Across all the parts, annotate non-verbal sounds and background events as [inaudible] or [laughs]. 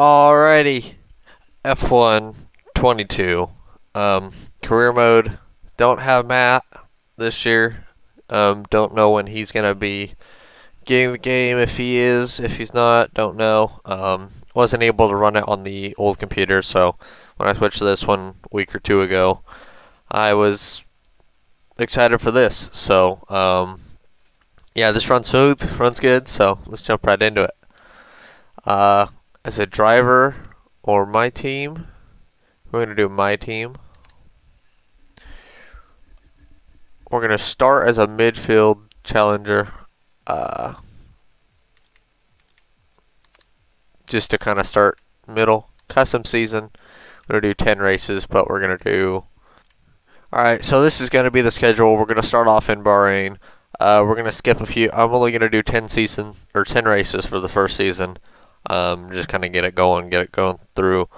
Alrighty. F1 22. Um, career mode. Don't have Matt this year. Um, don't know when he's going to be getting the game. If he is, if he's not, don't know. Um, wasn't able to run it on the old computer, so when I switched to this one week or two ago, I was excited for this. So, um, yeah, this runs smooth, runs good, so let's jump right into it. Uh, as a driver or my team, we're going to do my team. We're going to start as a midfield challenger. Uh, just to kind of start middle. Custom season. We're going to do 10 races, but we're going to do... Alright, so this is going to be the schedule. We're going to start off in Bahrain. Uh, we're going to skip a few. I'm only going to do 10 season or 10 races for the first season. Um, just kind of get it going, get it going through.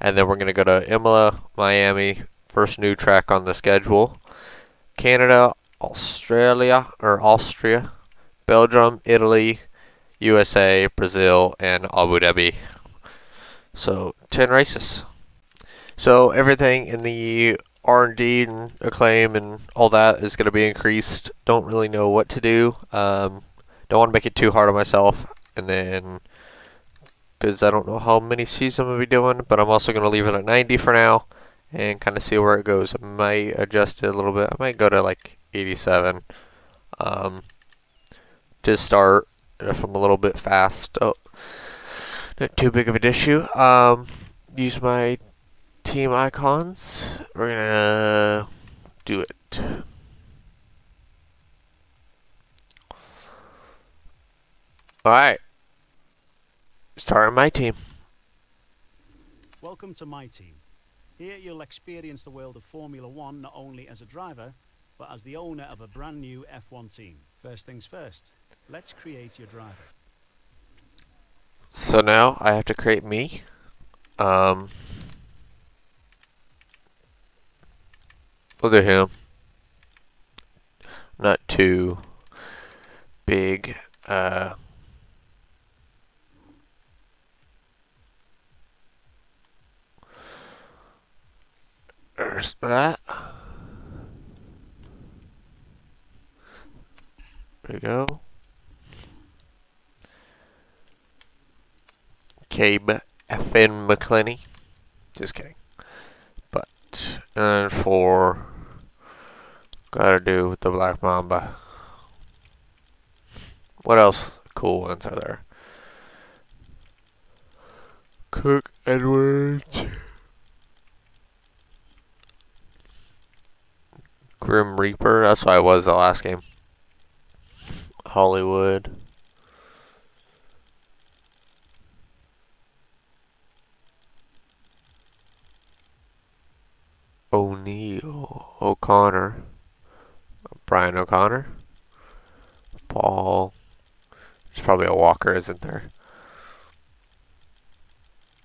And then we're going to go to Imola, Miami, first new track on the schedule. Canada, Australia, or Austria, Belgium, Italy, USA, Brazil, and Abu Dhabi. So, 10 races. So, everything in the R&D and acclaim and all that is going to be increased. Don't really know what to do. Um, don't want to make it too hard on myself. And then, because I don't know how many seasons I'm going to be doing, but I'm also going to leave it at 90 for now and kind of see where it goes. I might adjust it a little bit. I might go to like 87 um, to start if I'm a little bit fast. Oh, not too big of an issue. Um, use my team icons. We're gonna do it. Alright. Starting my team. Welcome to my team. Here you'll experience the world of Formula One not only as a driver, but as the owner of a brand new F1 team. First things first, let's create your driver. So now I have to create me. Um, Look at him. Not too big. Uh, there's that. There we go. Cabe FN McClenny. Just kidding. But, and for Gotta do with the Black Mamba. What else cool ones are there? Cook Edwards. Grim Reaper, that's what I was the last game. Hollywood. O'Neill. O'Connor. Brian O'Connor. Paul. There's probably a Walker, isn't there?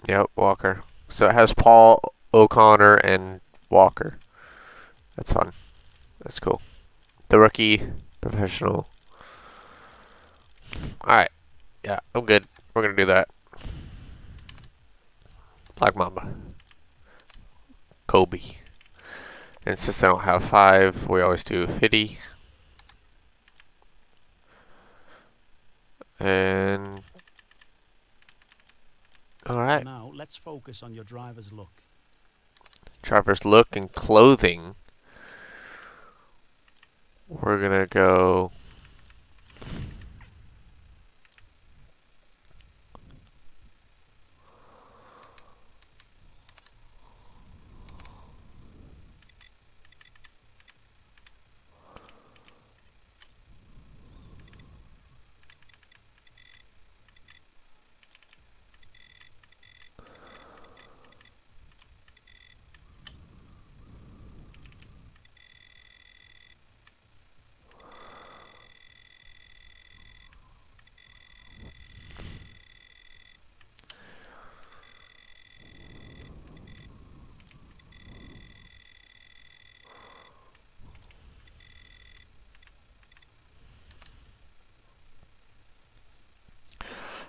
Yep, Walker. So it has Paul, O'Connor, and Walker. That's fun. That's cool. The rookie, professional. Alright. Yeah, I'm good. We're going to do that. Black Mamba. Kobe. And since I don't have five, we always do 50. And alright. Now let's focus on your driver's look. Driver's look and clothing. We're gonna go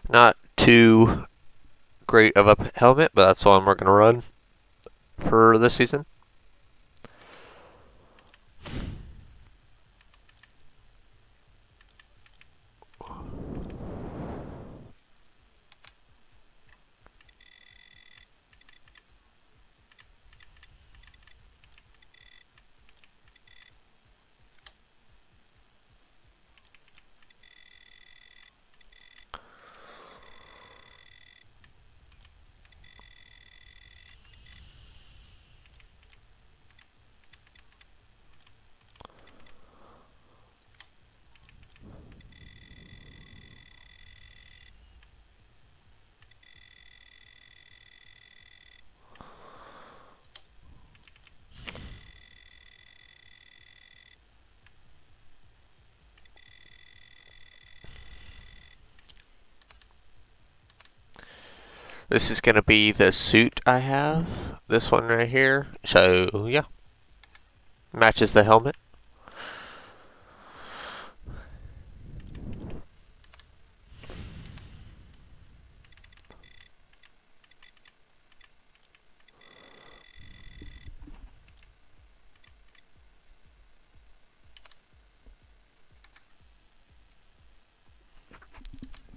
not too great of a helmet, but that's the one we're going to run for this season. This is going to be the suit I have. This one right here. So, yeah. Matches the helmet.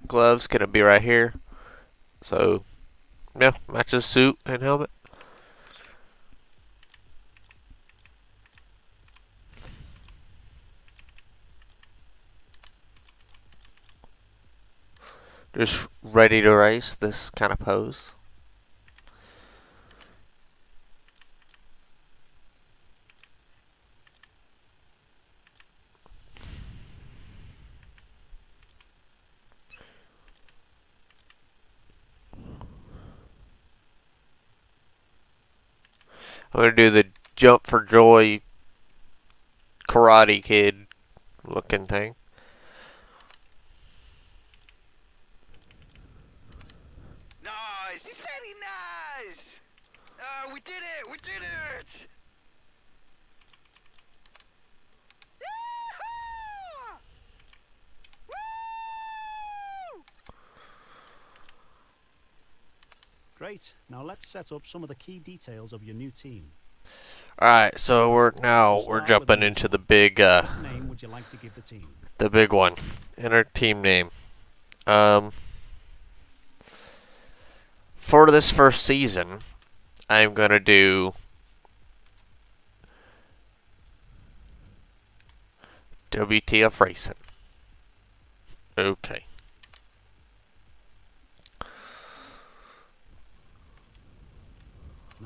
Gloves going to be right here. So, yeah, matches suit and helmet. Just ready to race this kind of pose. I'm gonna do the jump for joy karate kid looking thing. Nice! It's very nice! Uh, we did it! We did it! Yahoo! Woo! Great. Now let's set up some of the key details of your new team. Alright, so we're now we're jumping into the big uh name would you like to give the team? the big one. Enter team name. Um for this first season, I'm gonna do WTF Racing. Okay.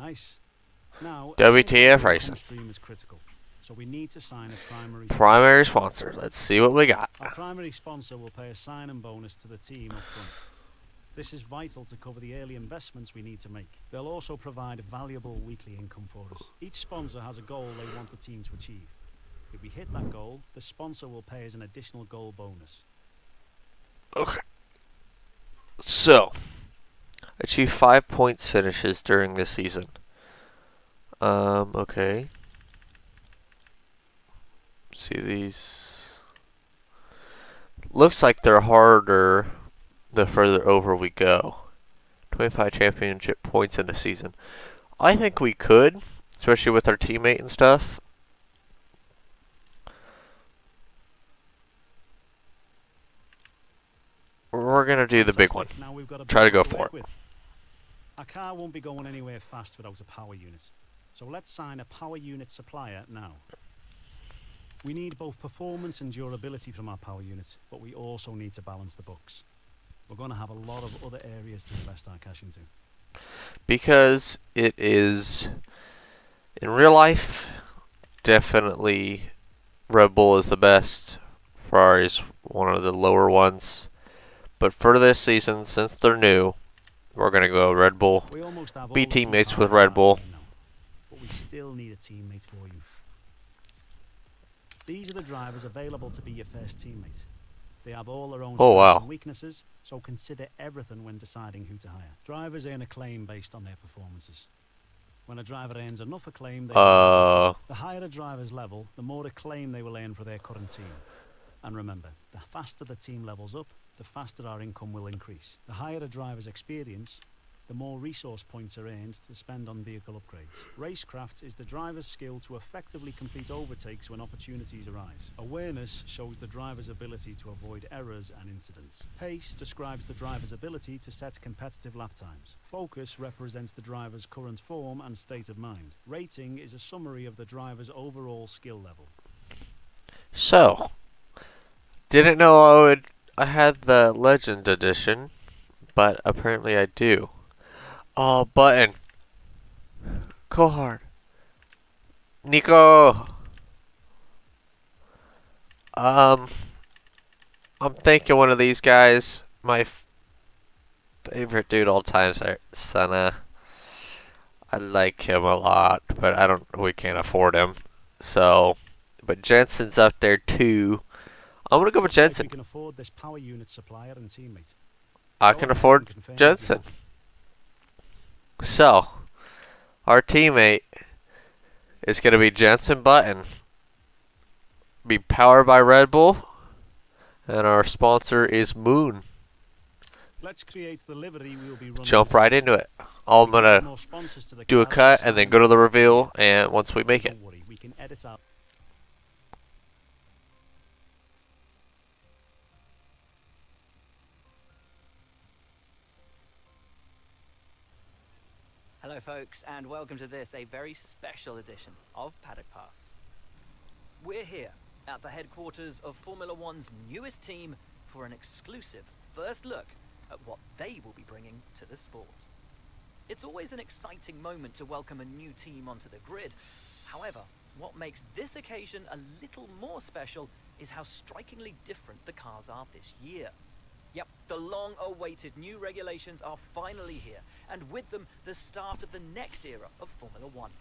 Nice. Now, WTF racing. stream is critical, so we need to sign a primary. Primary sponsor. Let's see what we got. Our primary sponsor will pay a sign-in bonus to the team up front. This is vital to cover the early investments we need to make. They'll also provide valuable weekly income for us. Each sponsor has a goal they want the team to achieve. If we hit that goal, the sponsor will pay us an additional goal bonus. Okay. So, achieve five points finishes during the season. Um, okay. See these. Looks like they're harder the further over we go. 25 championship points in a season. I think we could, especially with our teammate and stuff. We're gonna do the big one. Now we've got a Try to go for it. Our car won't be going anywhere fast without a power unit. So let's sign a power unit supplier now. We need both performance and durability from our power unit, but we also need to balance the books. We're going to have a lot of other areas to invest our cash into. because it is in real life definitely Red Bull is the best. Ferrari is one of the lower ones. But for this season, since they're new, we're gonna go Red Bull. We almost have Be teammates with Red Bull. team now, but we still need a teammate for you. These are the drivers available to be your first teammate. They have all their own Oh, strengths wow. and weaknesses, so consider everything when deciding who to hire. Drivers earn acclaim based on their performances. When a driver earns enough acclaim, they Uh, the higher a driver's level, the more acclaim they will earn for their current team. And remember, the faster the team levels up, the faster our income will increase. The higher a driver's experience, the more resource points are earned to spend on vehicle upgrades. Racecraft is the driver's skill to effectively complete overtakes when opportunities arise. Awareness shows the driver's ability to avoid errors and incidents. Pace describes the driver's ability to set competitive lap times. Focus represents the driver's current form and state of mind. Rating is a summary of the driver's overall skill level. So, didn't know I would. I had the Legend Edition, but apparently I do. Oh, button. Coulthard. Nico. Um, I'm thinking one of these guys. My favorite dude all time, Sir- Senna. I like him a lot, but I don't. We can't afford him. So, but Jensen's up there too. I'm gonna go with Jensen. We can afford this power unit supplier and teammate. I can afford Jensen. So, our teammate is going to be Jensen Button. Be powered by Red Bull. And our sponsor is Moon. Let's create the livery we'll be running. Jump right into it. I'm going to more sponsors to the do a cut and then go to the reveal. And once we make it. Don't worry, we can edit out. Hello, folks, and welcome to this, a very special edition of Paddock Pass. We're here at the headquarters of Formula One's newest team for an exclusive first look at what they will be bringing to the sport. It's always an exciting moment to welcome a new team onto the grid. However, what makes this occasion a little more special is how strikingly different the cars are this year. Yep, the long awaited new regulations are finally here, and with them, the start of the next era of Formula One.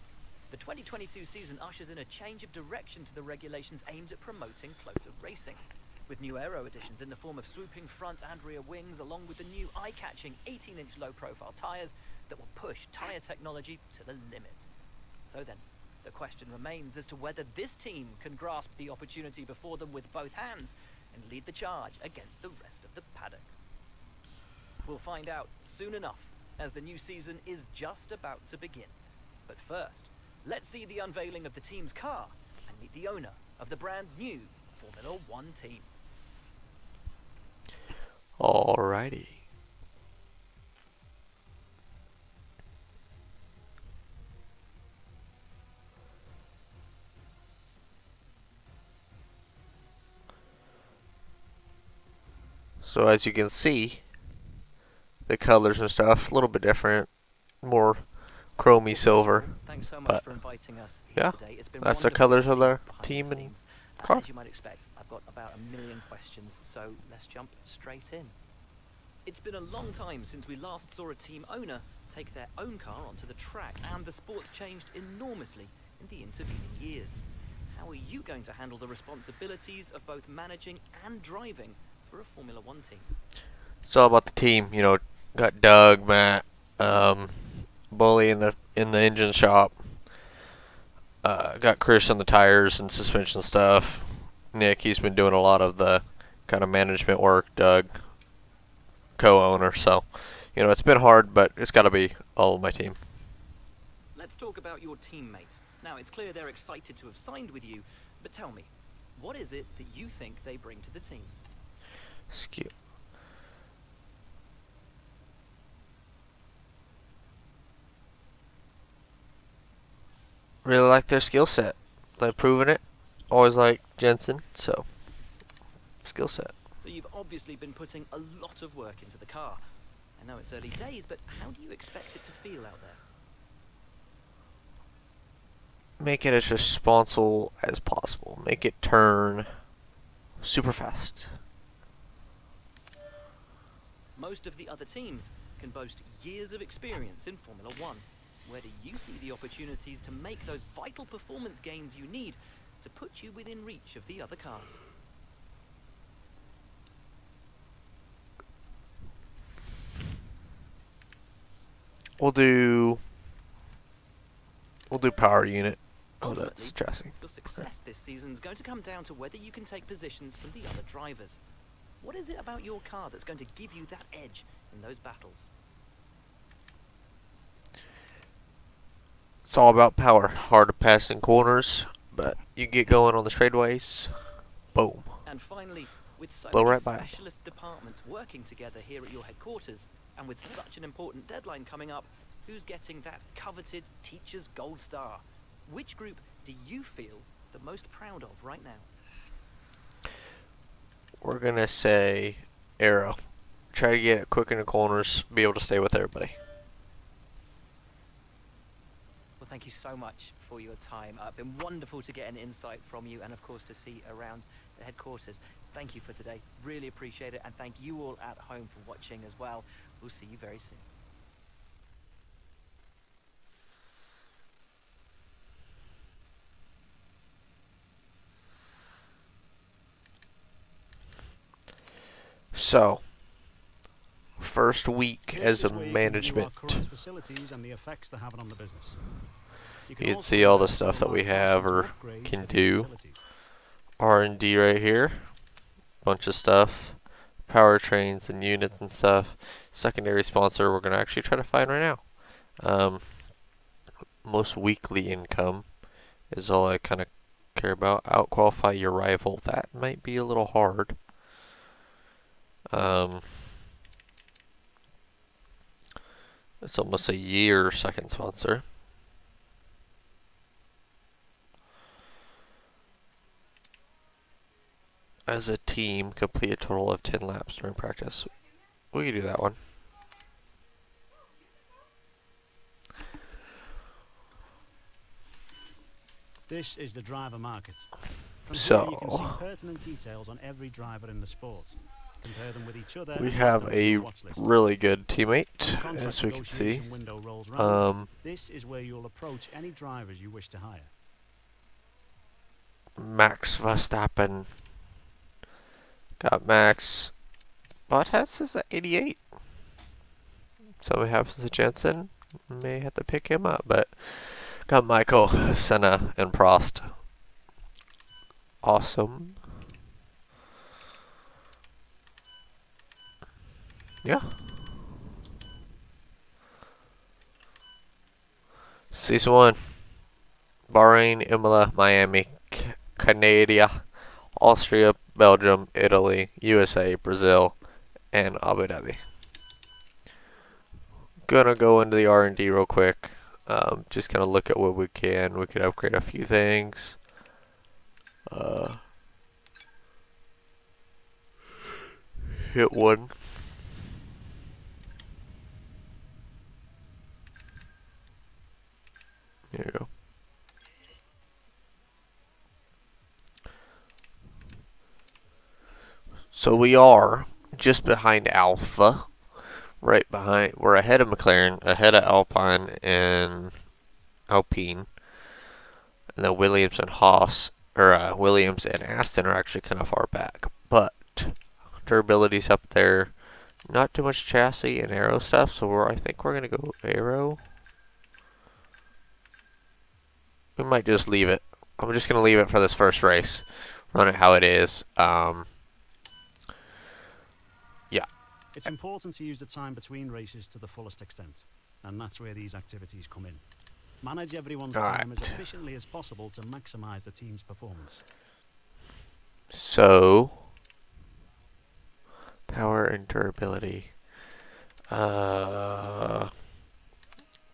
The 2022 season ushers in a change of direction to the regulations aimed at promoting closer racing. With new aero additions in the form of swooping front and rear wings, along with the new eye catching 18 inch low profile tyres that will push tyre technology to the limit. So then, the question remains as to whether this team can grasp the opportunity before them with both hands and lead the charge against the rest of the paddock. We'll find out soon enough, as the new season is just about to begin. But first, let's see the unveiling of the team's car and meet the owner of the brand new Formula One team. Alrighty. So as you can see, the colors and stuff a little bit different, more chromy silver. Thanks so much but, for inviting us here yeah, today. It's been that's the colours of the team and. Uh, car. As you might expect, I've got about a million questions, so let's jump straight in. It's been a long time since we last saw a team owner take their own car onto the track, and the sport's changed enormously in the intervening years. How are you going to handle the responsibilities of both managing and driving for a Formula One team? It's all about the team, you know. Got Doug, Matt, um, Bully in the in the engine shop. Uh, got Chris on the tires and suspension stuff. Nick, he's been doing a lot of the kind of management work. Doug, co-owner. So, you know, it's been hard, but it's got to be all of my team. Let's talk about your teammate. Now, it's clear they're excited to have signed with you, but tell me, what is it that you think they bring to the team? Skill. Really like their skill set. They've proven it. Always like Jensen, so skill set. So you've obviously been putting a lot of work into the car. I know it's early days, but how do you expect it to feel out there? Make it as responsible as possible. Make it turn super fast. Most of the other teams can boast years of experience in Formula One. Where do you see the opportunities to make those vital performance gains you need to put you within reach of the other cars? We'll do. We'll do power unit. Oh, that's stressing. Your success this season is going to come down to whether you can take positions from the other drivers. What is it about your car that's going to give you that edge in those battles? It's all about power. Hard to pass in corners, but you get going on the straightaways. Boom. And finally, with so Blow many right specialist departments working together here at your headquarters, and with such an important deadline coming up, who's getting that coveted Teacher's Gold Star? Which group do you feel the most proud of right now? We're gonna say aero. Try to get it quick in the corners, be able to stay with everybody. Well, thank you so much for your time. Uh, been wonderful to get an insight from you, and of course to see around the headquarters. Thank you for today. Really appreciate it, and thank you all at home for watching as well. We'll see you very soon. So, first week This as a is where you can view our current management. Facilities and the effects they're having on the business. You can can see all the stuff that we have or can do. R&D right here. Bunch of stuff. Powertrains and units and stuff. Secondary sponsor we're going to actually try to find right now. Um, most weekly income is all I kind of care about. Outqualify your rival. That might be a little hard. Um, it's almost a year second sponsor. As a team, complete a total of 10 laps during practice. We can do that one. This is the driver market. From So- you can see pertinent details on every driver in the sport. Compare them with each other. We have add them to a your watch list. really good teammate, as we can see. negotiation window rolls round. Um, this is where you'll approach any drivers you wish to hire. Max Verstappen. Got Max. Bottas is at 88. Something happens to Jensen. May have to pick him up, but got Michael, Senna, and Prost. Awesome. Yeah. Season 1. Bahrain, Imola, Miami, Canada, Austria, Belgium, Italy, USA, Brazil, and Abu Dhabi. Gonna go into the R&D real quick. Um, just kind of look at what we can. We could upgrade a few things. Uh, hit one. There you go. So we are just behind Alpha, right behind. We're ahead of McLaren, ahead of Alpine and Alpine, and then Williams and Haas, or uh, Williams and Aston are actually kind of far back. But durability's up there. Not too much chassis and aero stuff, so I think we're gonna go aero. We might just leave it. I'm just gonna leave it for this first race. Run it how it is. Um, It's important to use the time between races to the fullest extent, and that's where these activities come in. Manage everyone's time as efficiently as possible to maximize the team's performance. So, power and durability. Uh,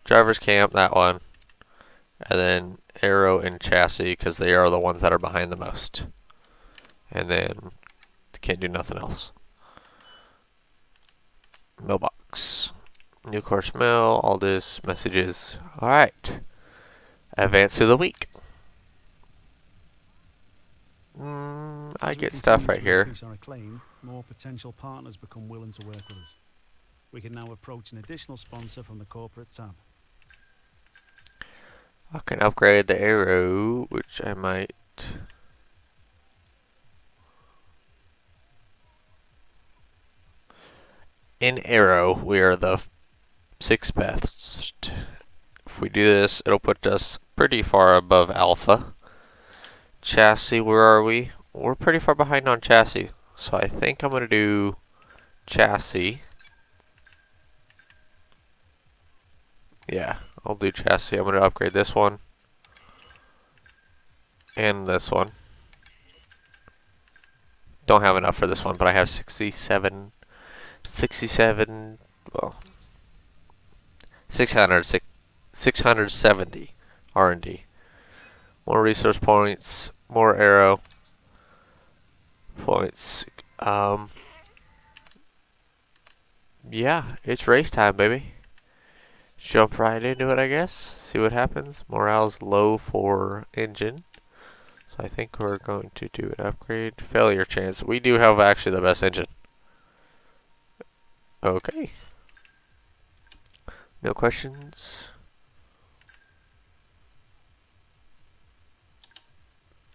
driver's camp, that one. And then aero and chassis, because they are the ones that are behind the most. And then, can't do nothing else. Mailbox. New course mail, all this, messages. Alright. Advance to the week. Mm, I get stuff right here. acclaim, more potential partners become willing to work with us. We can now approach an additional sponsor from the corporate tab. I can upgrade the aero, which I might. In aero, we are the sixth best. If we do this, it'll put us pretty far above alpha. Chassis, where are we? We're pretty far behind on chassis. So I think I'm going to do chassis. Yeah, I'll do chassis. I'm going to upgrade this one. And this one. Don't have enough for this one, but I have 67, 67, well, 600, 670 R&D. More resource points, more aero points. Um, yeah, it's race time, baby. Jump right into it, I guess. See what happens. Morale's low for engine. So I think we're going to do an upgrade. Failure chance. We do have actually the best engine. Okay. No questions?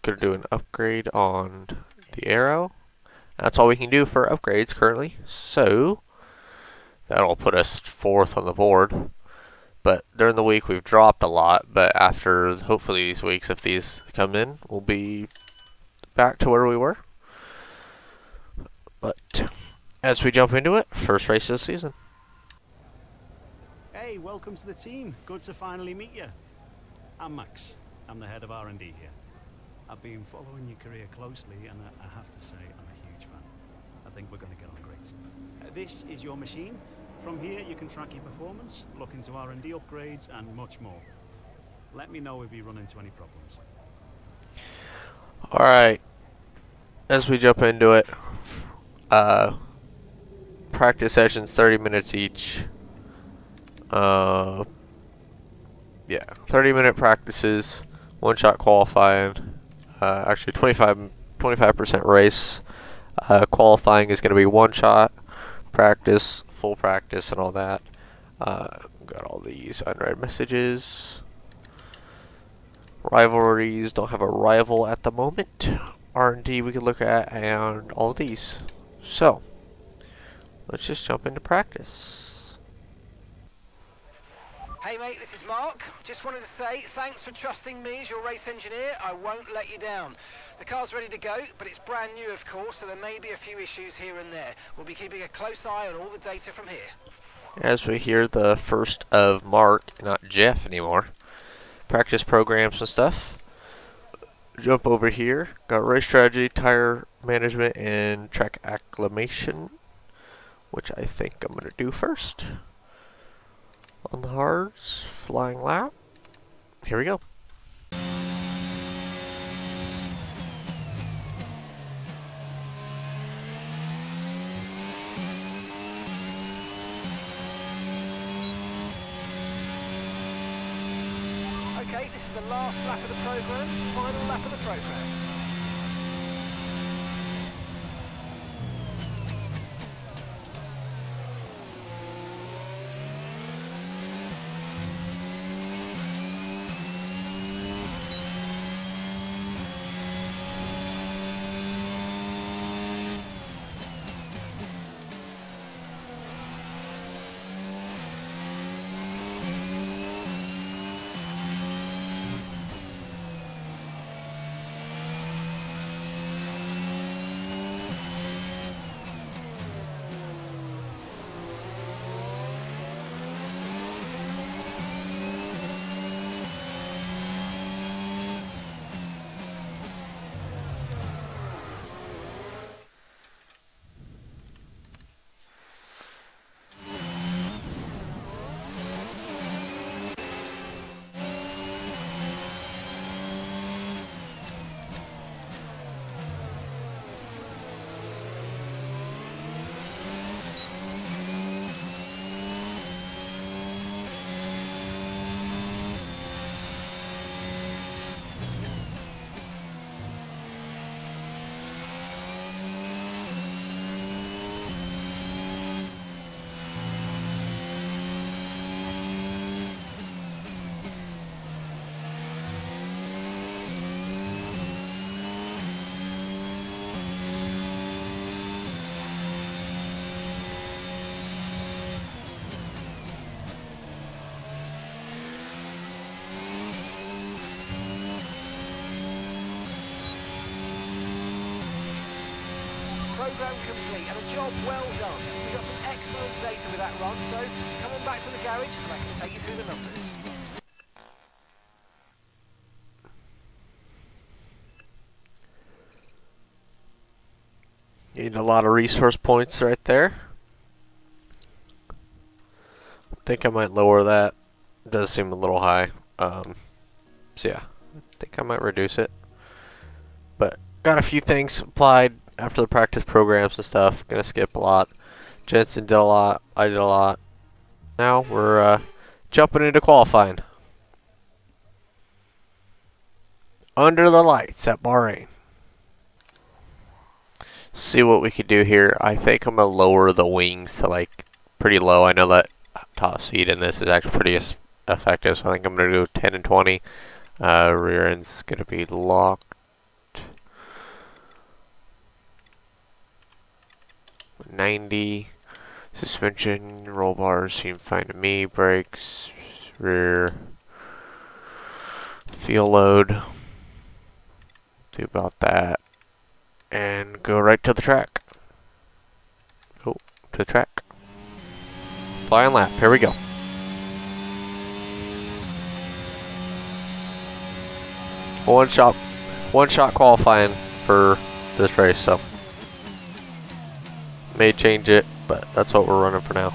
Gonna do an upgrade on the aero. That's all we can do for upgrades currently. So, that'll put us fourth on the board. But during the week we've dropped a lot, but after hopefully these weeks, if these come in, we'll be back to where we were. But as we jump into it, first race of the season. Hey, welcome to the team. Good to finally meet you. I'm Max. I'm the head of R&D here. I've been following your career closely, and I, have to say I'm a huge fan. I think we're going to get on great. Uh, this is your machine. From here, you can track your performance, look into R&D upgrades, and much more. Let me know if you run into any problems. Alright. As we jump into it, uh, practice sessions 30 minutes each. Uh, yeah, 30 minute practices, one shot qualifying. Uh, actually, 25 25% race. Uh, qualifying is going to be one shot practice full practice and all that. Uh, got all these unread messages. Rivalries, don't have a rival at the moment. R&D we can look at, and all these. So, let's just jump into practice. Hey mate, this is Mark. Just wanted to say thanks for trusting me as your race engineer. I won't let you down. The car's ready to go, but it's brand new of course, so there may be a few issues here and there. We'll be keeping a close eye on all the data from here. As we hear the first of Mark, not Jeff anymore. Practice programs and stuff. Jump over here. Got race strategy, tire management, and track acclimation. Which I think I'm going to do first on the hards, flying lap. Here we go. programme complete and a job well done. We got some excellent data with that run, so come on back to the garage and I can take you through the numbers. Need a lot of resource points right there. I think I might lower that. It does seem a little high. Um, so yeah, I think I might reduce it. But got a few things applied after the practice programs and stuff. Gonna skip a lot. Jensen did a lot. I did a lot. Now we're uh, jumping into qualifying. Under the lights at Bahrain. See what we could do here. I think I'm gonna lower the wings to like pretty low. I know that top speed in this is actually pretty effective, so I think I'm gonna do 10 and 20. Uh, rear end's gonna be locked. Ninety suspension roll bars seem fine to me. Brakes, rear, fuel load. Do about that, and go right to the track. Oh, to the track. Fly on lap. Here we go. One shot, one shot qualifying for this race. So may change it, but that's what we're running for now.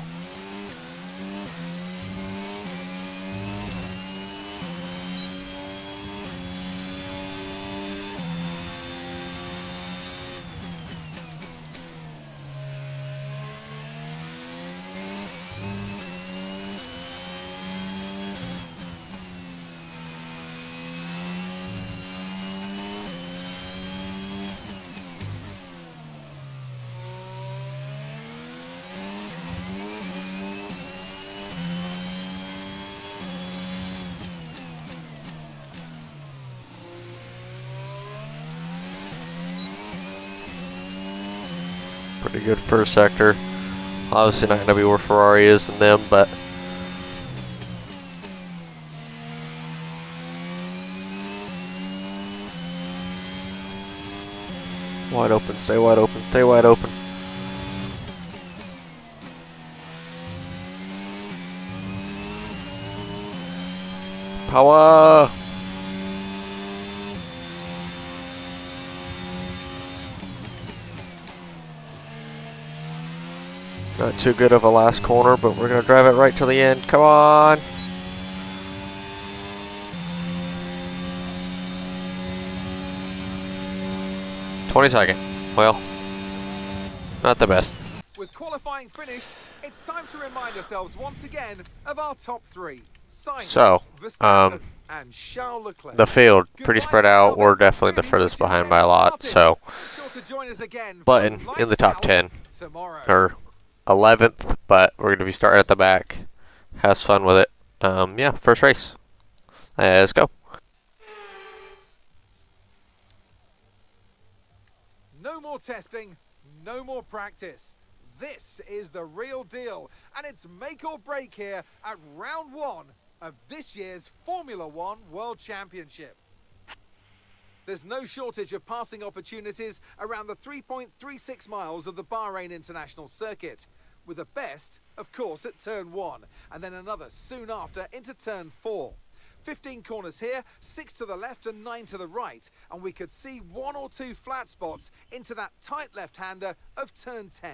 Pretty good first sector. Obviously not going to be where Ferrari is than them, but wide open, stay wide open, stay wide open. Power! Not too good of a last corner, but we're going to drive it right to the end. Come on! Twenty second. Well, not the best. With qualifying finished, it's time to remind ourselves once again of our top three. Sainz, So, um, and Charles Leclerc. The field pretty spread out. We're definitely the furthest behind by a lot. So, Be sure to join us again for but in, in the top ten tomorrow. or eleventh, but we're going to be starting at the back. Has fun with it. Um, yeah, first race. Let's go. No more testing, no more practice. This is the real deal, and it's make or break here at round one of this year's Formula One World Championship. There's no shortage of passing opportunities around the 3.36 miles of the Bahrain International Circuit, with the best, of course, at turn one, and then another soon after into turn four. 15 corners here, 6 to the left and 9 to the right, and we could see one or two flat spots into that tight left-hander of turn 10.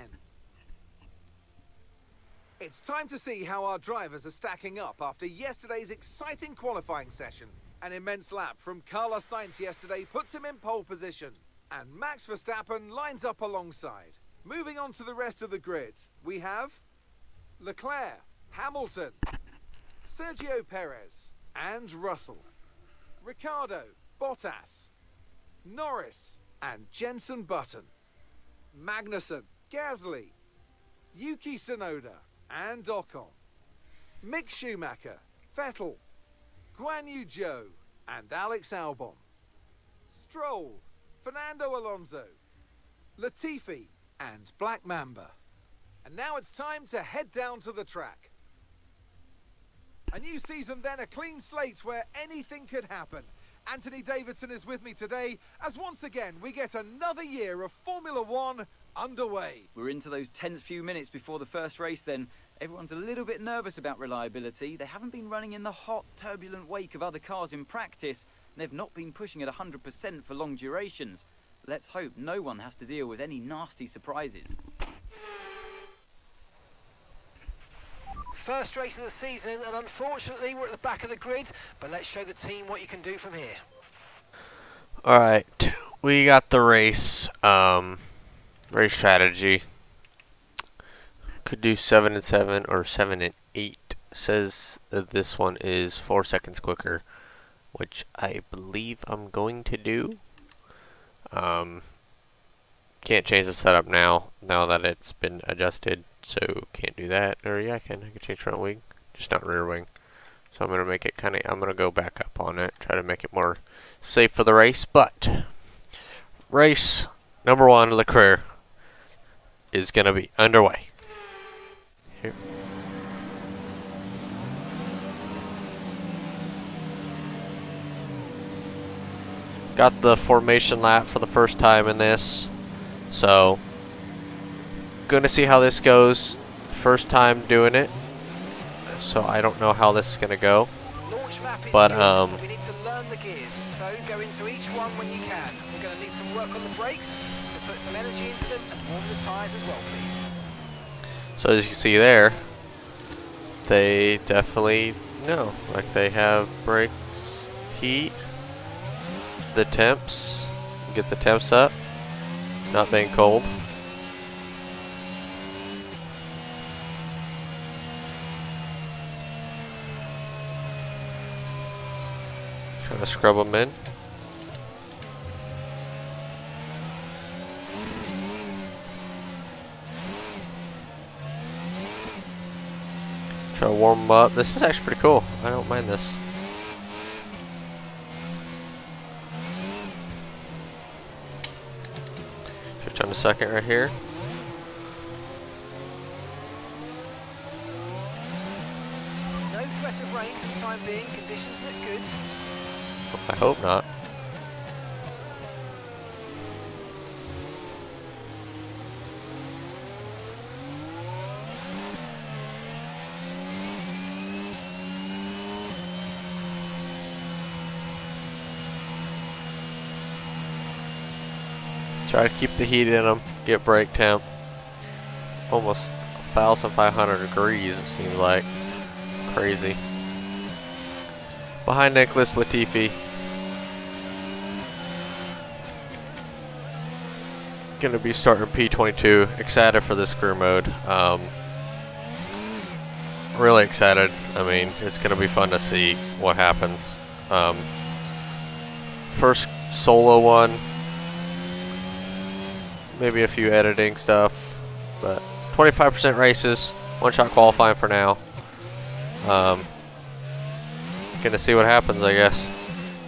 It's time to see how our drivers are stacking up after yesterday's exciting qualifying session. An immense lap from Carlos Sainz yesterday puts him in pole position, and Max Verstappen lines up alongside. Moving on to the rest of the grid, we have Leclerc, Hamilton, Sergio Perez, and Russell. Ricciardo, Bottas, Norris, and Jensen Button. Magnussen, Gasly, Yuki Tsunoda, and Ocon. Mick Schumacher, Vettel, Guan Yu Zhou, and Alex Albon. Stroll, Fernando Alonso, Latifi, and Black Mamba. And now it's time to head down to the track. A new season, then a clean slate where anything could happen. Anthony Davidson is with me today as once again we get another year of Formula One underway. We're into those tense few minutes before the first race then. Everyone's a little bit nervous about reliability. They haven't been running in the hot, turbulent wake of other cars in practice, and they've not been pushing at 100% for long durations. let's hope no one has to deal with any nasty surprises. First race of the season, and unfortunately we're at the back of the grid, but let's show the team what you can do from here. All right, we got the race. Um, race strategy. Could do seven and seven or seven and eight. Says that this one is four seconds quicker, which I believe I'm going to do. Um, can't change the setup now. Now that it's been adjusted, so can't do that. Or yeah, I can. I can change front wing, just not rear wing. So I'm gonna make it kind of. I'm gonna go back up on it, try to make it more safe for the race. But race number one of the career is gonna be underway. Here. Got the formation lap for the first time in this, so gonna see how this goes. First time doing it, so I don't know how this is gonna go. Launch map is But, um, we need to learn the gears, so go into each one when you can. We're going to need some work on the brakes, so put some energy into them and warm the tyres as well, please. So as you can see there, they definitely know. Like they have brakes, heat, the temps, get the temps up, not being cold. Trying to scrub them in. Try to warm up. This is actually pretty cool. I don't mind this. On a second right here. No threat of rain for the time being. Conditions look good. I hope not. Try to keep the heat in them, get brake temp. Almost 1,500 degrees, it seems like. Crazy. Behind Nicholas Latifi. Gonna be starting P22. Excited for this crew mode. Um, really excited. I mean, it's gonna be fun to see what happens. Um, first solo one. Maybe a few editing stuff, but 25% races. One shot qualifying for now. Um, gonna see what happens, I guess.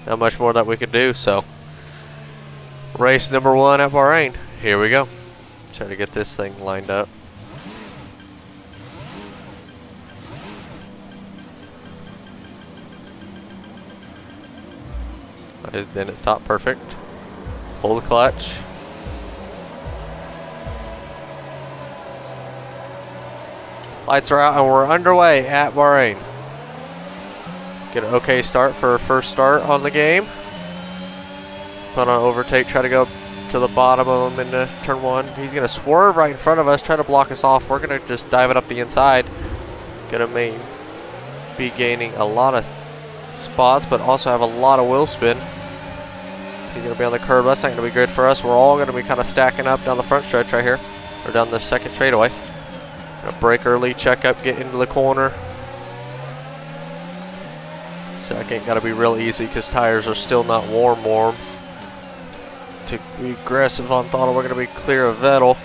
Not much more that we could do, so. Race number one at Bahrain. Here we go. Try to get this thing lined up. Then it stopped perfect. Hold the clutch. Lights are out and we're underway at Bahrain. Get an okay start for a first start on the game. Put on overtake, try to go to the bottom of him into turn one. He's going to swerve right in front of us, try to block us off. We're going to just dive it up the inside. Going to be gaining a lot of spots, but also have a lot of wheel spin. He's going to be on the curb. That's not going to be good for us. We're all going to be kind of stacking up down the front stretch right here, or down the second straightaway. Gonna brake early, check up, get into the corner. Second, gotta be real easy because tires are still not warm warm. To be aggressive on throttle, we're gonna be clear of Vettel.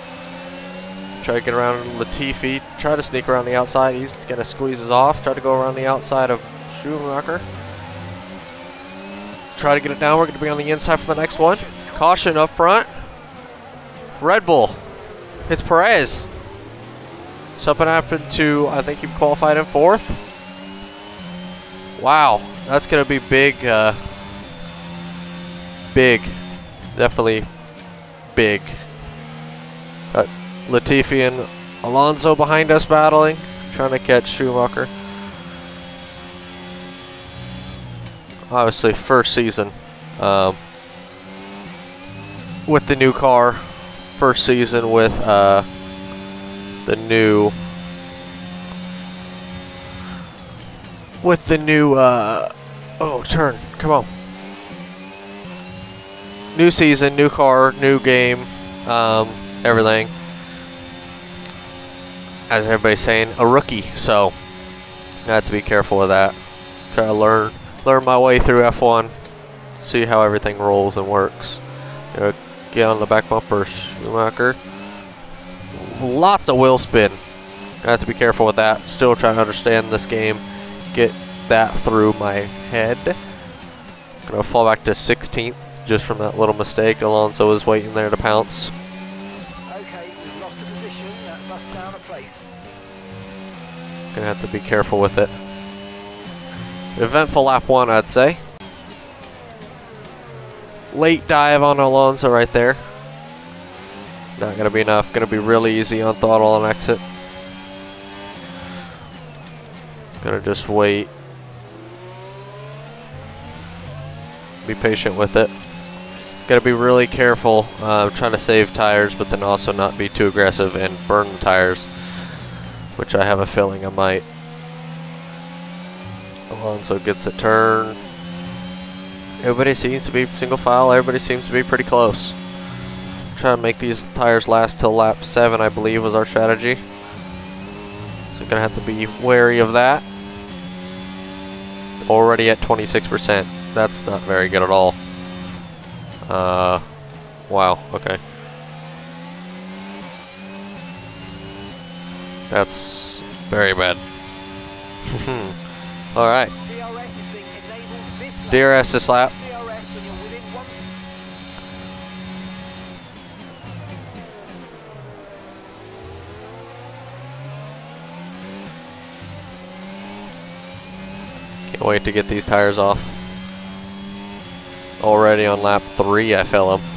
Try to get around Latifi. Try to sneak around the outside. He's gonna squeeze us off. Try to go around the outside of Schumacher. Try to get it down. We're gonna be on the inside for the next one. Caution up front. Red Bull. It's Perez. Something happened to, I think he qualified in fourth. Wow, that's going to be big, uh, big, definitely big. Got Latifi and Alonso behind us battling, trying to catch Schumacher. Obviously, first season. Um, with the new car. First season with uh, the new with the new uh, oh turn. Come on. New season new car new game um, everything. As everybody's saying a rookie. So I have to be careful with that. Try to learn learn my way through F1 see how everything rolls and works. You know, get on the back bumper Schumacher lots of wheel spin I have to be careful with that still trying to understand this game get that through my head. Gonna fall back to 16th just from that little mistake. Alonso was waiting there to pounce. Okay, lost a position. That's us down a place. Gonna have to be careful with it. Eventful lap one, I'd say. Late dive on Alonso right there. Not gonna be enough. Gonna be really easy on throttle and exit. Gonna just wait. Be patient with it. Gotta be really careful, uh, trying to save tires, but then also not be too aggressive and burn the tires, which I have a feeling I might. Alonso gets a turn. Everybody seems to be single file, everybody seems to be pretty close. Try to make these tires last till lap 7, I believe, was our strategy. So gonna have to be wary of that. Already at 26%. That's not very good at all. Uh, wow, okay. That's very bad. [laughs] Alright, DRS is being enabled this lap. Can't wait to get these tires off. Already on lap 3, I fell them.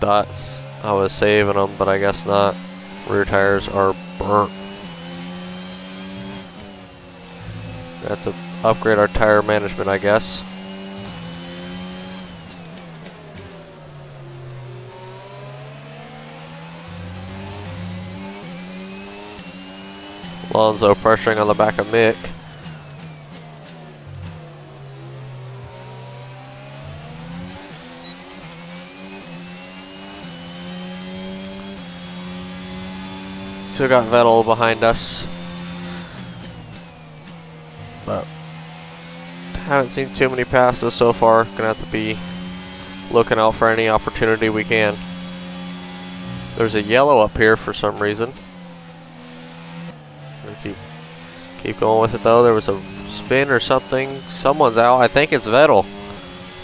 Thoughts I was saving them, but I guess not. Rear tires are burnt. Have to upgrade our tire management, I guess. Alonso pressuring on the back of Mick. Still got Vettel behind us. But haven't seen too many passes so far. Gonna have to be looking out for any opportunity we can. There's a yellow up here for some reason. Gonna keep keep going with it though. There was a spin or something. Someone's out. I think it's Vettel.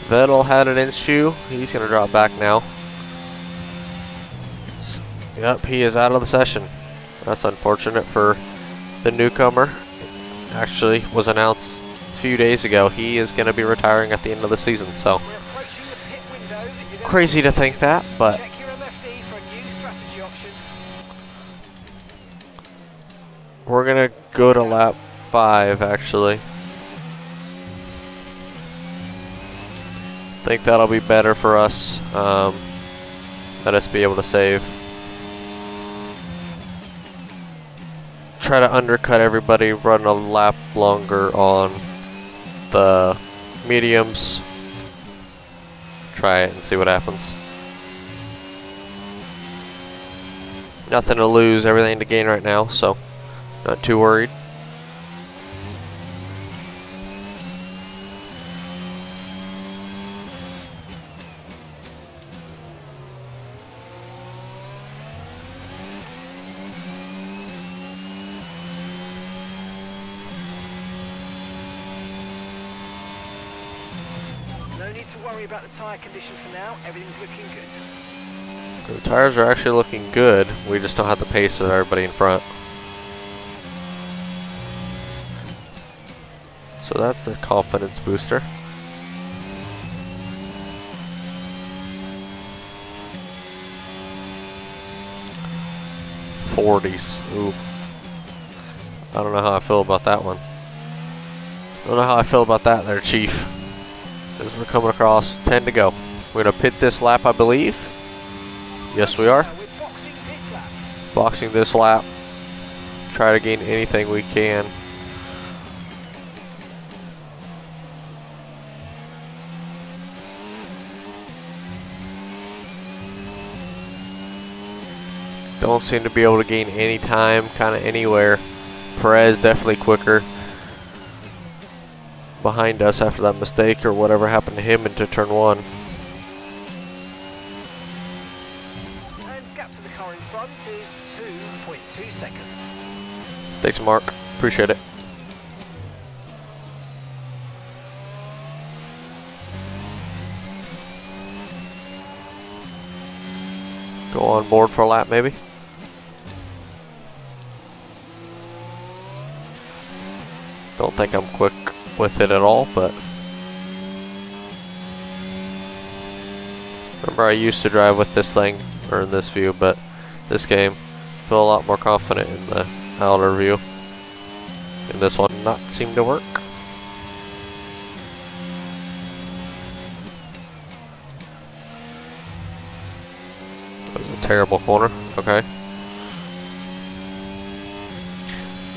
Vettel had an in shoe. He's gonna drop back now. Yep, he is out of the session. That's unfortunate for the newcomer. Actually, was announced a few days ago. He is going to be retiring at the end of the season. So We're approaching the pit window. You're gonna crazy to think that, but We're your MFD go to lap five. Actually, I think that'll be better for us. Um, let us be able to save. Try to undercut everybody, run a lap longer on the mediums. Try it and see what happens. Nothing to lose, everything to gain right now, so not too worried. No need to worry about the tyre condition for now. Everything's looking good. The tires are actually looking good. We just don't have the pace of everybody in front. So that's the confidence booster. Forties. Ooh. I don't know how I feel about that one. I don't know how I feel about that there, Chief. as we're coming across. 10 to go. We're going to pit this lap, I believe. Yes, we are. Boxing this lap. Try to gain anything we can. Don't seem to be able to gain any time, kind of anywhere. Perez definitely quicker behind us after that mistake or whatever happened to him into turn one. And gap to the car in front is 2.2 seconds. Thanks, Mark. Appreciate it. Go on board for a lap, maybe. I don't think I'm quick with it at all, but remember I used to drive with this thing or in this view, but this game feel a lot more confident in the outer view. And this one not seem to work. That was a terrible corner. Okay.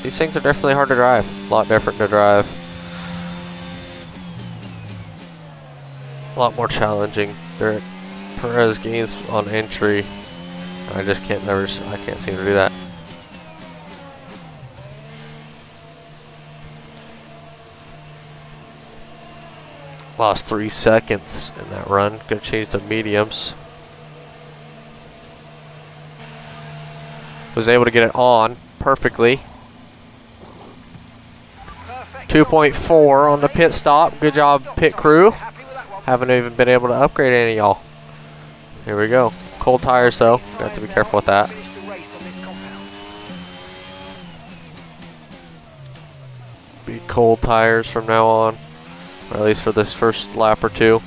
These things are definitely hard to drive. A lot different to drive. A lot more challenging. There, Perez gains on entry. I just can't never. I can't seem to do that. Lost three seconds in that run. Gonna change to mediums. Was able to get it on perfectly. Perfect. 2.4 on the pit stop. Good job, pit crew. Haven't even been able to upgrade any of y'all. Here we go. Cold tires though. Got to be careful with that. Be cold tires from now on. Or at least for this first lap or two.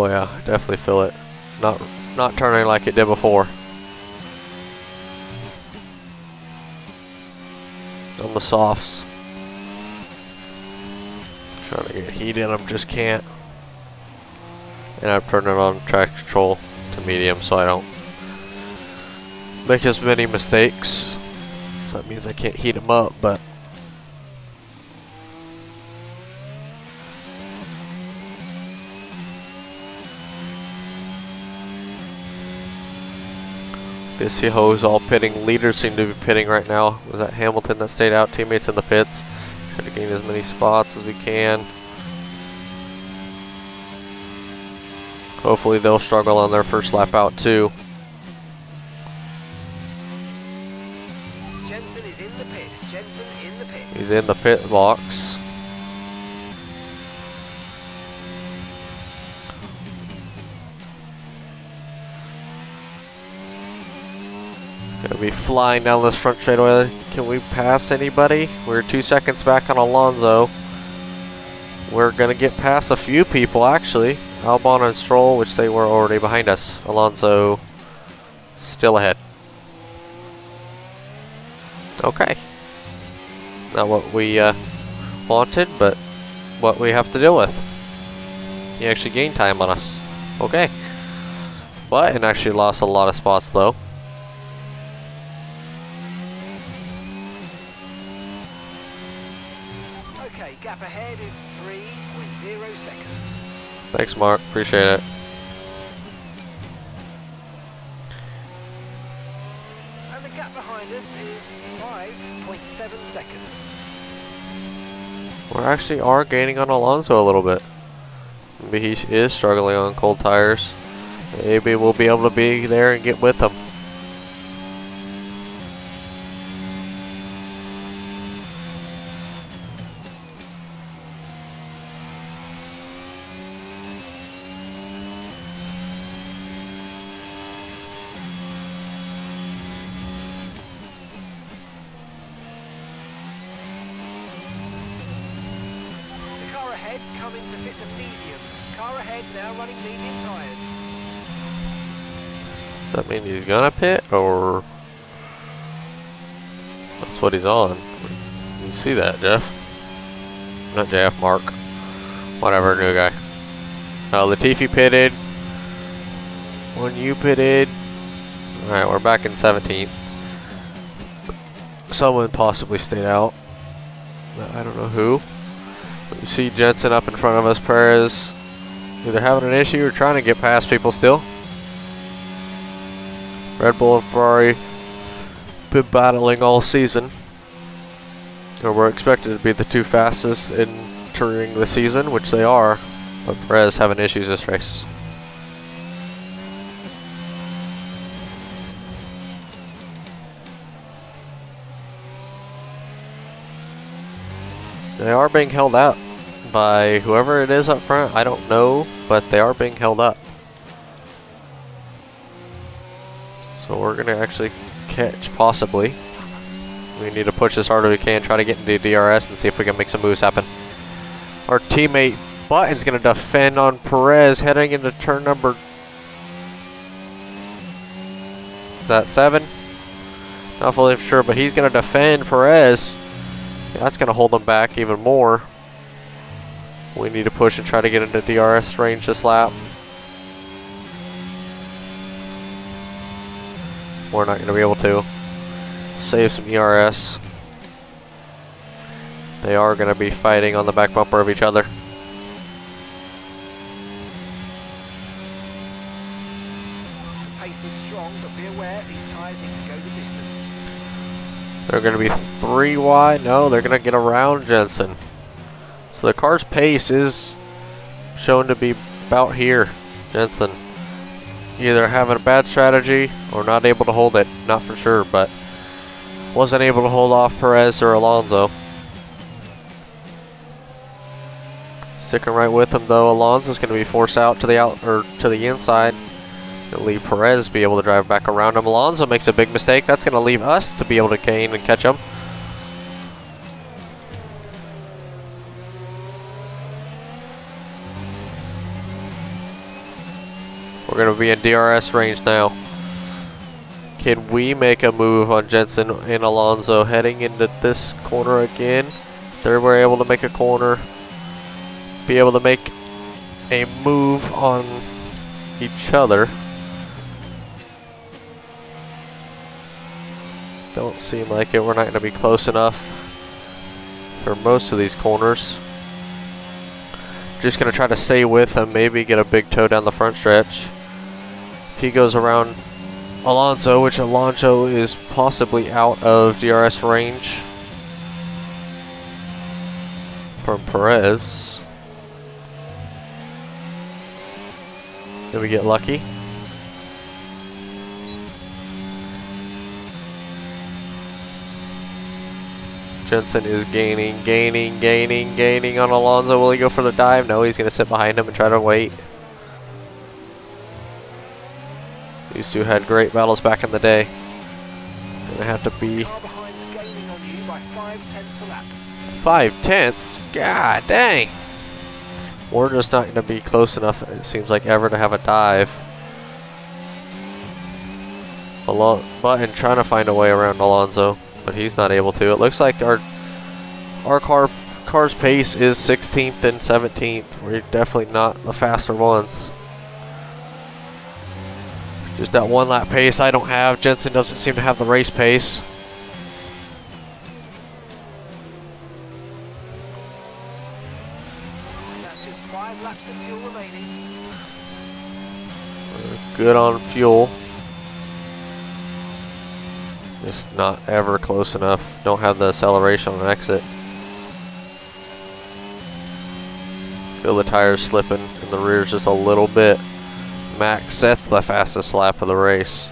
Oh yeah, definitely feel it. Not not turning like it did before. On the softs. Trying to get heat in them, just can't. And I've turned it on track control to medium so I don't make as many mistakes. So that means I can't heat them up, but This hoes all pitting. Leaders seem to be pitting right now. Was that Hamilton that stayed out? Teammates in the pits. Try to gain as many spots as we can. Hopefully they'll struggle on their first lap out too. Jensen is in the pits. Jensen in the pits. He's in the pit box. Gonna be flying down this front straightaway. Can we pass anybody? We're two seconds back on Alonso. We're gonna get past a few people actually. Albon and Stroll, which they were already behind us. Alonso still ahead. Okay. Not what we uh, wanted, but what we have to deal with. He actually gained time on us. Okay. But, and actually lost a lot of spots though. Thanks, Mark. Appreciate it. And the gap behind us is 5.7 seconds. We actually are gaining on Alonso a little bit. Maybe he is struggling on cold tires. Maybe we'll be able to be there and get with him. Gonna pit or that's what he's on? You see that, Jeff? Not Jeff, Mark. Whatever, new guy. Uh, Latifi pitted. When you pitted. Alright, we're back in 17th. Someone possibly stayed out. I don't know who. You see Jensen up in front of us, Perez either having an issue or trying to get past people still. Red Bull and Ferrari been battling all season. Or we're expected to be the two fastest entering the season, which they are. But Perez having issues this race. They are being held up by whoever it is up front. I don't know, but they are being held up. So we're going to actually catch, possibly. We need to push as hard as we can, try to get into DRS and see if we can make some moves happen. Our teammate Button's going to defend on Perez heading into turn number... Is that seven? Not fully sure, but he's going to defend Perez. Yeah, that's going to hold him back even more. We need to push and try to get into DRS range this lap. We're not going to be able to save some ERS. They are going to be fighting on the back bumper of each other. Pace is strong, but be aware these tyres need to go the distance. They're going to be three wide. No, they're going to get around Jensen. So the car's pace is shown to be about here. Jensen either having a bad strategy or not able to hold it. Not for sure, but wasn't able to hold off Perez or Alonso. Sticking right with him though, Alonso's going to be forced out to the out or to the inside. Gonna leave Perez be able to drive back around him. Alonso makes a big mistake. That's going to leave us to be able to gain and catch him. Going to be in DRS range now. Can we make a move on Jensen and Alonso heading into this corner again? They were able to make a corner. Be able to make a move on each other. Don't seem like it. We're not going to be close enough for most of these corners. Just going to try to stay with them. maybe get a big tow down the front stretch. He goes around Alonso, which Alonso is possibly out of DRS range from Perez. Did we get lucky? Jensen is gaining, gaining, gaining, gaining on Alonso. Will he go for the dive? No, he's going to sit behind him and try to wait. These two had great battles back in the day. Gonna have to be five tenths. God dang. We're just not gonna be close enough, it seems like, ever to have a dive. Button trying to find a way around Alonso, but he's not able to. It looks like our our car car's pace is 16th and 17th. We're definitely not the faster ones. Just that one lap pace I don't have. Jensen doesn't seem to have the race pace. That's just five laps of fuel remaining. We're good on fuel. Just not ever close enough. Don't have the acceleration on exit. Feel the tires slipping in the rear's just a little bit. Max sets the fastest lap of the race.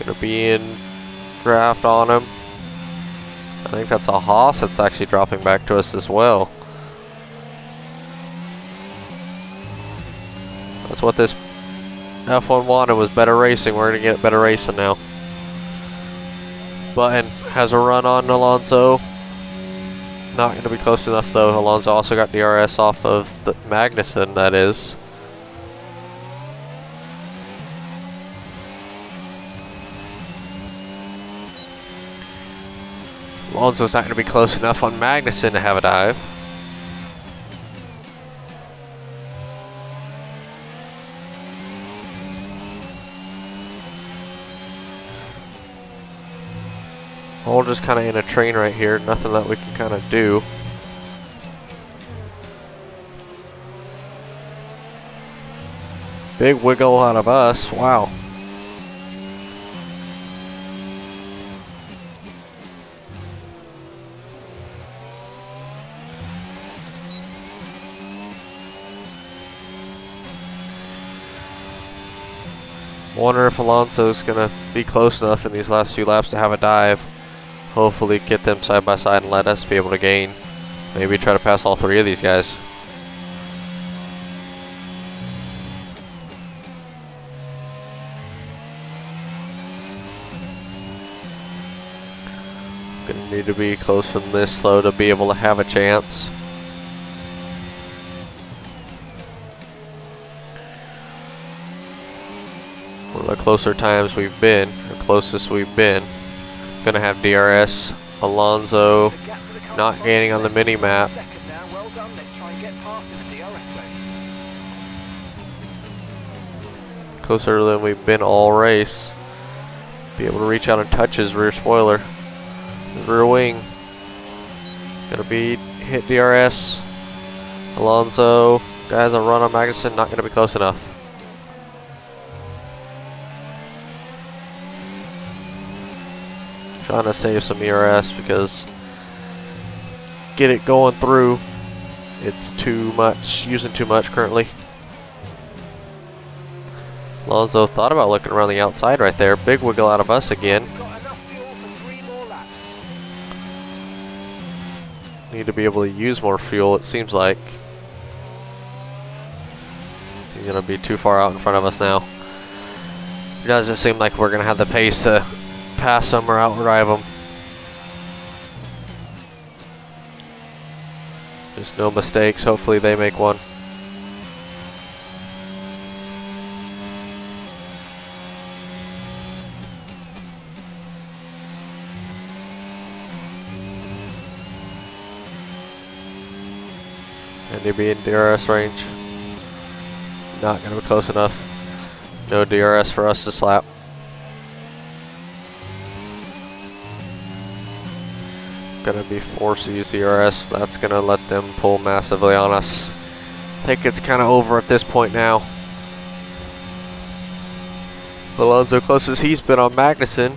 Gonna be in draft on him. I think that's a Haas that's actually dropping back to us as well. That's what this F1 wanted was better racing. We're gonna get better racing now. Button has a run on Alonso. Not going to be close enough though. Alonso also got DRS off of the Magnussen, that is. Alonso's not going to be close enough on Magnussen to have a dive. All just kind of in a train right here. Nothing that we can kind of do. Big wiggle out of us. Wow. Wonder if Alonso's going to be close enough in these last few laps to have a dive. Hopefully get them side by side and let us be able to gain. Maybe try to pass all three of these guys. Gonna need to be close from this slow to be able to have a chance. One of the closer times we've been, the closest we've been. Gonna have DRS, Alonso, to not gaining on the mini than one map. second now. Well done. Let's try and get past in the DRS zone. closer than we've been all race. Be able to reach out and touch his rear spoiler. His rear wing. Gonna be hit DRS. Alonso. Guys on run on Magnussen. Not gonna be close enough. Trying to save some ERS because get it going through. It's too much, using too much currently. Alonso thought about looking around the outside right there. Big wiggle out of us again. Need to be able to use more fuel, it seems like. He's going to be too far out in front of us now. It doesn't seem like we're going to have the pace to pass them or outdrive them. Just no mistakes. Hopefully they make one. And to be in DRS range. Not going to be close enough. No DRS for us to slap. Gonna be forced to use DRS. That's gonna let them pull massively on us. I think it's kind of over at this point now. Alonso closest he's been on Magnussen.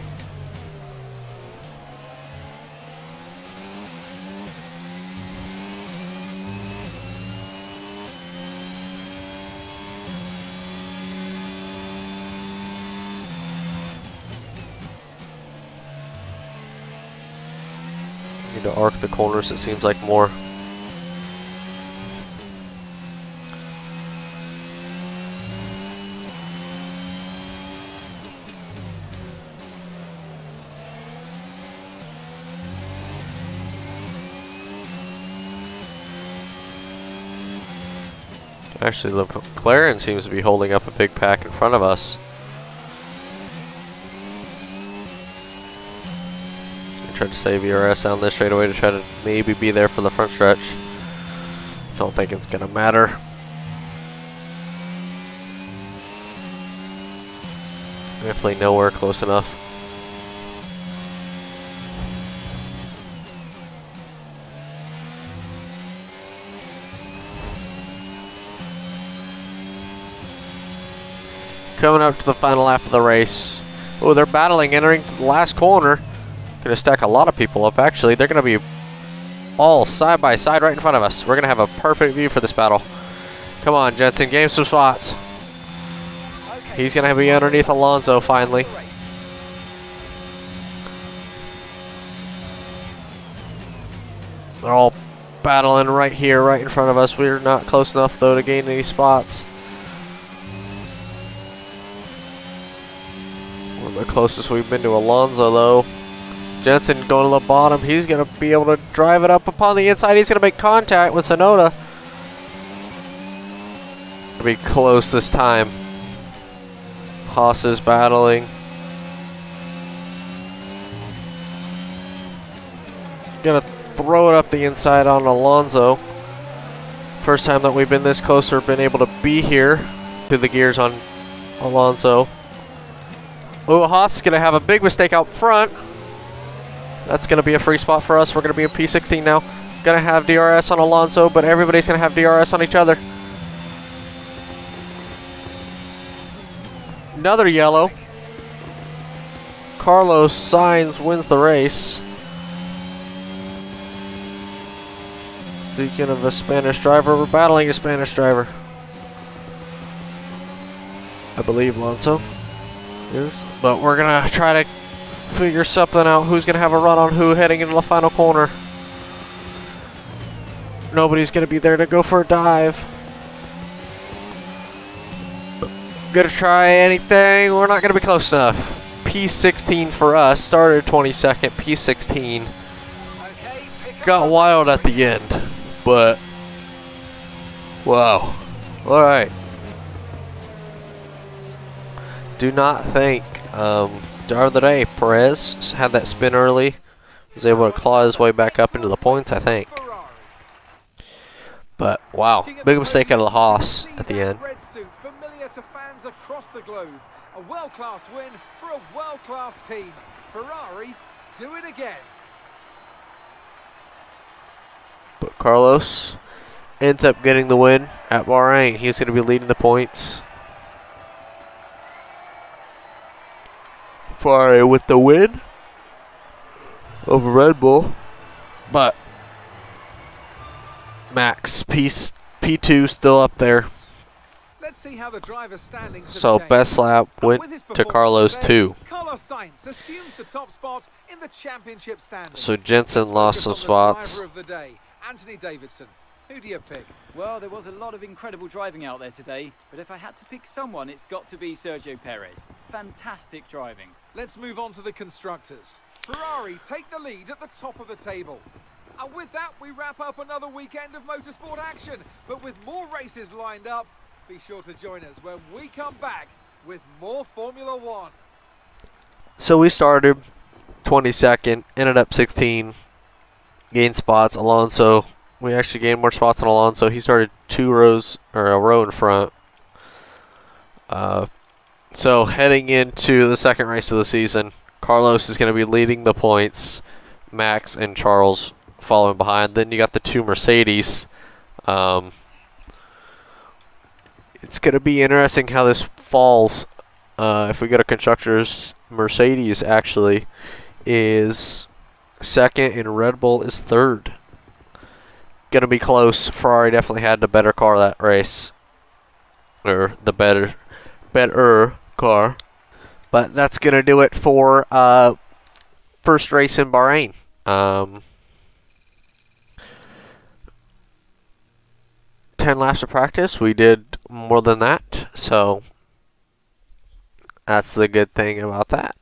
Need to arc the corners, it seems like more. Actually, the McLaren seems to be holding up a big pack in front of us. Try to save ERS down this straightaway to try to maybe be there for the front stretch. Don't think it's gonna matter. Definitely nowhere close enough. Coming up to the final lap of the race. Oh, they're battling entering the last corner. Gonna stack a lot of people up actually. They're gonna be all side by side right in front of us. We're gonna have a perfect view for this battle. Come on, Jensen, gain some spots. He's gonna be underneath Alonso finally. They're all battling right here, right in front of us. We're not close enough though to gain any spots. We're the closest we've been to Alonso though. Jensen going to the bottom. He's going to be able to drive it up upon the inside. He's going to make contact with Tsunoda. Be close this time. Haas is battling. Gonna throw it up the inside on Alonso. First time that we've been this close or been able to be here. To the gears on Alonso. Oh, Haas is gonna have a big mistake out front. That's gonna be a free spot for us. We're gonna be in P16 now. Gonna have DRS on Alonso, but everybody's gonna have DRS on each other. Another yellow. Carlos Sainz wins the race. Speaking of a Spanish driver, we're battling a Spanish driver. I believe Alonso is. But we're gonna try to figure something out who's gonna have a run on who heading into the final corner. Nobody's gonna be there to go for a dive. Gonna try anything. We're not gonna be close enough. P16 for us. Started 22nd. P16 Okay, pick up got wild at the end, but wow. All right. Do not think um, the day Perez had that spin early. Was able to claw his way back up into the points, I think. But wow, big mistake out of the Haas at the end. Red suit, familiar to fans across the globe. A world-class win for a world-class team. Ferrari, do it again. But Carlos ends up getting the win at Bahrain. He's going to be leading the points. Ferrari with the win over Red Bull. But Max P P2 still up there. Let's see how the driver's standings So changed. best lap went to Carlos today, too. Carlos Sainz assumes the top spot in the championship standings. So Jensen lost some spots. of the day, Anthony Davidson. Who do you pick? Well, there was a lot of incredible driving out there today, but if I had to pick someone, it's got to be Sergio Perez. Fantastic driving. Let's move on to the constructors. Ferrari take the lead at the top of the table. And with that, we wrap up another weekend of motorsport action. But with more races lined up, be sure to join us when we come back with more Formula One. So we started 22nd, ended up 16, gained spots. Alonso, we actually gained more spots than Alonso. He started two rows or a row in front. Uh, so heading into the second race of the season, Carlos is going to be leading the points. Max and Charles following behind. Then you got the two Mercedes. Um, it's going to be interesting how this falls. Uh, if we go to constructors, Mercedes actually is second and Red Bull is third. Gonna be close. Ferrari definitely had the better car that race, or the better, better car. But that's gonna do it for uh, first race in Bahrain. Um, Ten laps of practice. We did more than that, so that's the good thing about that.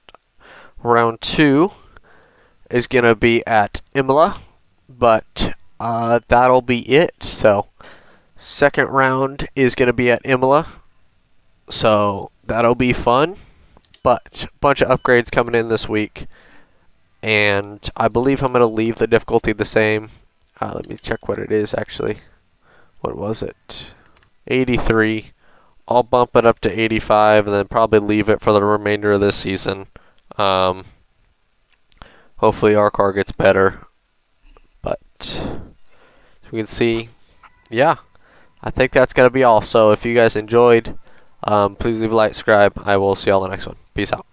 Round two is going to be at Imola, but uh, that'll be it. So, second round is going to be at Imola, so that'll be fun. But a bunch of upgrades coming in this week, and I believe I'm going to leave the difficulty the same. Uh, let me check what it is actually. What was it? 83. I'll bump it up to 85 and then probably leave it for the remainder of this season. Um, hopefully our car gets better. But we can see, yeah, I think that's going to be all. So if you guys enjoyed, um, please leave a like, subscribe. I will see y'all in the next one. Peace out.